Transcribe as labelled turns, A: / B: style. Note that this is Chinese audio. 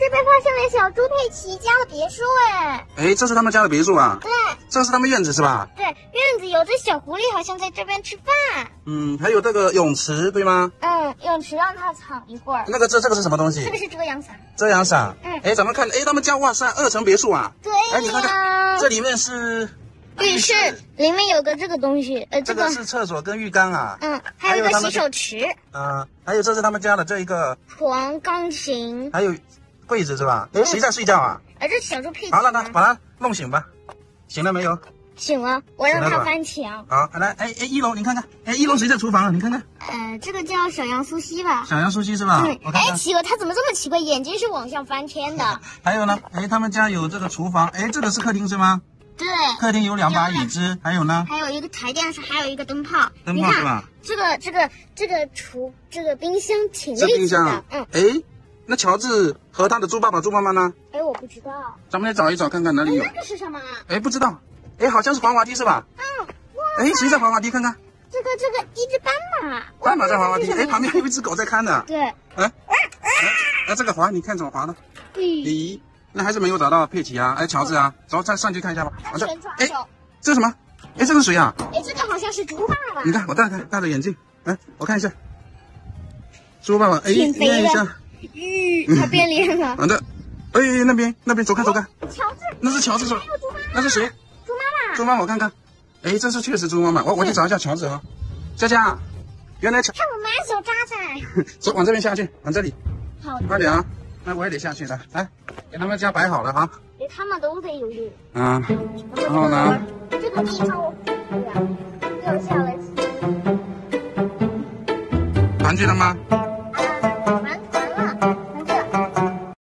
A: 这边发现了小猪佩奇家的别墅，哎，
B: 哎，这是他们家的别墅啊，
A: 对
B: 这是他们院子是吧？
A: 对，院子有只小狐狸好像在这边吃饭，
B: 嗯，还有这个泳池对吗？
A: 嗯，泳池让它躺一会儿，
B: 那个这这个是什么东西
A: 这？个是遮阳伞，
B: 遮阳伞。
A: 嗯
B: 哎，咱们看，哎，他们家哇塞，二层别墅啊。
A: 对
B: 哎，你看看，这里面是
A: 浴室里面有个这个东西，呃，这个
B: 这个是厕所跟浴缸啊。
A: 嗯，还有一个洗手池、
B: 呃，还有这是他们家的这一个，
A: 床、钢琴，
B: 还有柜子是吧？哎，谁在睡觉啊？
A: 哎，这小猪佩奇
B: 好，让他把他弄醒吧。醒了没有？
A: 醒了，我让它
B: 醒了吧
A: 翻墙。
B: 好，来，哎哎，一楼你看看，哎，一楼谁在厨房啊？你看看，
A: 呃，这个叫小羊苏西吧？
B: 小羊苏西是吧？
A: 嗯，哎，
B: 我看看。
A: 奇怪，它怎么这么奇怪？眼睛是往上翻天的。
B: 还有呢，哎，他们家有这个厨房，哎，这个是客厅是吗？
A: 对，
B: 客厅有两把椅子，还有呢，
A: 还有一个台电视，还有一个灯泡。
B: 灯泡是吧？
A: 这个这个这个厨这个冰箱挺
B: 是
A: 立体的
B: 冰箱啊。。
A: 嗯，
B: 哎，那乔治和他的猪爸爸、猪妈妈呢？
A: 哎，我不知道。
B: 咱们来找一找，看看哪里有
A: 那。个是什么啊？
B: 哎，不知道。哎，好像是滑滑梯是吧？
A: 嗯，哇，
B: 哎，谁在滑滑梯？看看，
A: 这个这个一只斑马。
B: 斑马在滑滑梯。哎，旁边还有一只狗在看呢。
A: 对。
B: 哎，哎，哎，这个滑，你看怎么滑的？
A: 嗯，
B: 咦，那还是没有找到佩奇啊，哎，乔治啊，走，再上去看一下吧。好像
A: 旋转，
B: 哎，这是什么？哎，这是谁啊？
A: 哎，这个好像是猪爸爸。
B: 你看，我戴戴戴着眼镜，哎，我看一下。猪爸爸，哎，
A: 挺肥的
B: 念一下，
A: 变脸了。
B: 好的。哎，那边那边，走开走开，
A: 乔治，
B: 那是乔治是吧。那是谁？
A: 猪妈妈。
B: 猪妈妈，我看看。哎，这是确实猪妈妈，我我去找一下乔治啊。佳佳，原来乔，
A: 看我满手渣渣。
B: 走，往这边下去，往这里，
A: 好
B: 快点啊！那我也得下去了，来，给他们家摆好了哈。
A: 哎，他们都得有用。
B: 啊，然后呢？
A: 这个地方我，哎呀，掉下来。
B: 玩具了吗？